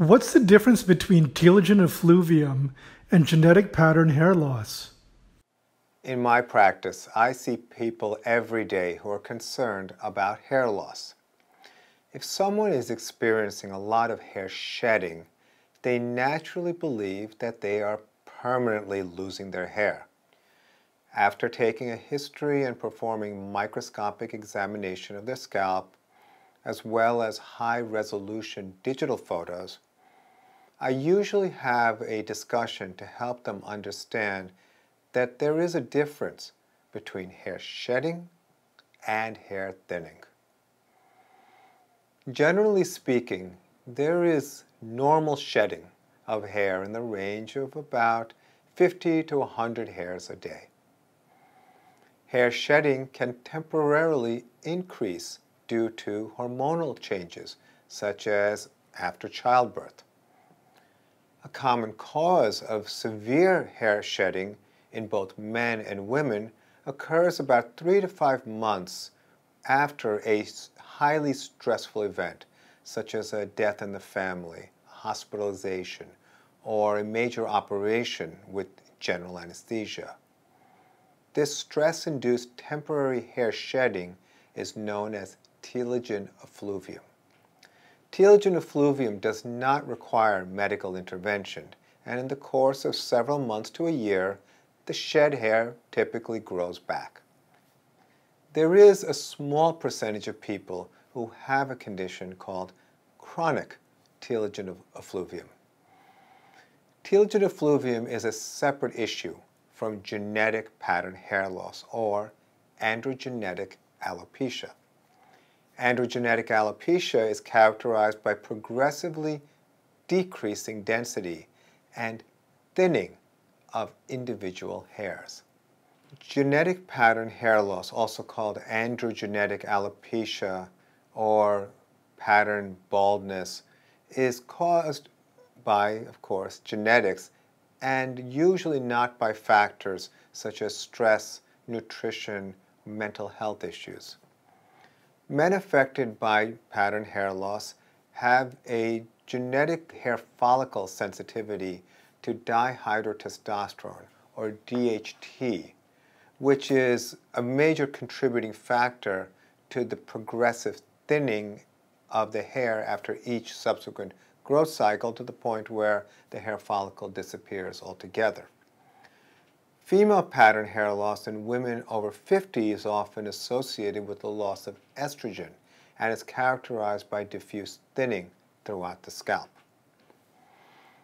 What's the difference between telogen effluvium and genetic pattern hair loss? In my practice, I see people every day who are concerned about hair loss. If someone is experiencing a lot of hair shedding, they naturally believe that they are permanently losing their hair. After taking a history and performing microscopic examination of their scalp, as well as high-resolution digital photos, I usually have a discussion to help them understand that there is a difference between hair shedding and hair thinning. Generally speaking, there is normal shedding of hair in the range of about 50 to 100 hairs a day. Hair shedding can temporarily increase due to hormonal changes, such as after childbirth. A common cause of severe hair shedding in both men and women occurs about three to five months after a highly stressful event, such as a death in the family, hospitalization, or a major operation with general anesthesia. This stress-induced temporary hair shedding is known as telogen effluvium. Telogen effluvium does not require medical intervention, and in the course of several months to a year, the shed hair typically grows back. There is a small percentage of people who have a condition called chronic telogen effluvium. Telogen effluvium is a separate issue from genetic pattern hair loss or androgenetic alopecia. Androgenetic alopecia is characterized by progressively decreasing density and thinning of individual hairs. Genetic pattern hair loss, also called androgenetic alopecia or pattern baldness, is caused by, of course, genetics and usually not by factors such as stress, nutrition, mental health issues. Men affected by pattern hair loss have a genetic hair follicle sensitivity to dihydrotestosterone, or DHT, which is a major contributing factor to the progressive thinning of the hair after each subsequent growth cycle to the point where the hair follicle disappears altogether. Female pattern hair loss in women over 50 is often associated with the loss of estrogen and is characterized by diffuse thinning throughout the scalp.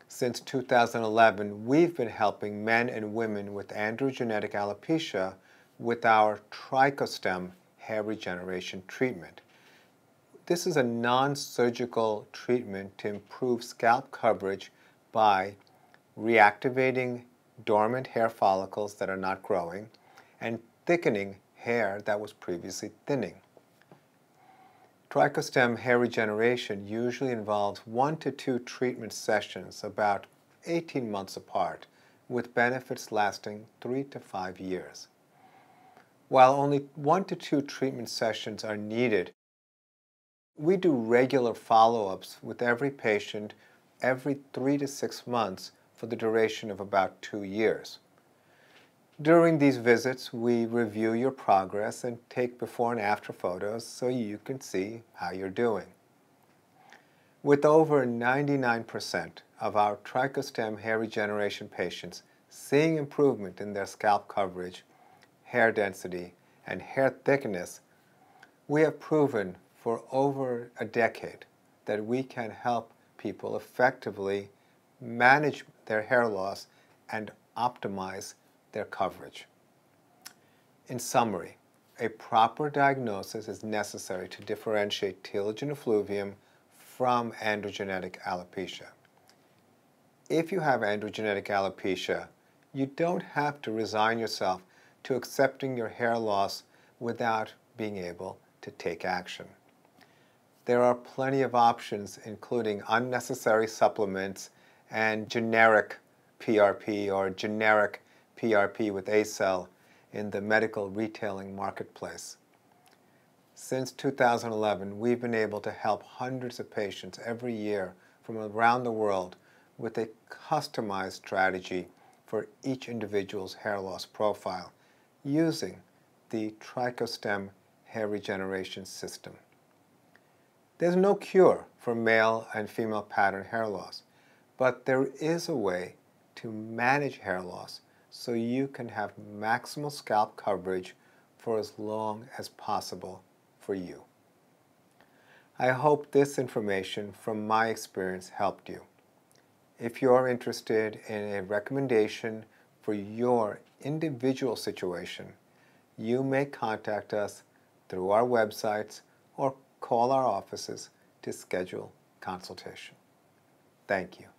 Since 2011, we've been helping men and women with androgenetic alopecia with our TrichoStem hair regeneration treatment. This is a non-surgical treatment to improve scalp coverage by reactivating dormant hair follicles that are not growing and thickening hair that was previously thinning. TrichoStem hair regeneration usually involves one to two treatment sessions about 18 months apart, with benefits lasting three to five years. While only one to two treatment sessions are needed we do regular follow-ups with every patient every three to six months for the duration of about two years. During these visits, we review your progress and take before and after photos so you can see how you're doing. With over 99% of our trichostem hair regeneration patients seeing improvement in their scalp coverage, hair density, and hair thickness, we have proven for over a decade that we can help people effectively manage their hair loss and optimize their coverage. In summary, a proper diagnosis is necessary to differentiate telogen effluvium from androgenetic alopecia. If you have androgenetic alopecia, you don't have to resign yourself to accepting your hair loss without being able to take action there are plenty of options, including unnecessary supplements and generic PRP or generic PRP with Acell in the medical retailing marketplace. Since 2011, we've been able to help hundreds of patients every year from around the world with a customized strategy for each individual's hair loss profile using the TrichoStem hair regeneration system. There's no cure for male and female pattern hair loss, but there is a way to manage hair loss so you can have maximal scalp coverage for as long as possible for you. I hope this information from my experience helped you. If you're interested in a recommendation for your individual situation, you may contact us through our websites or call our offices to schedule consultation. Thank you.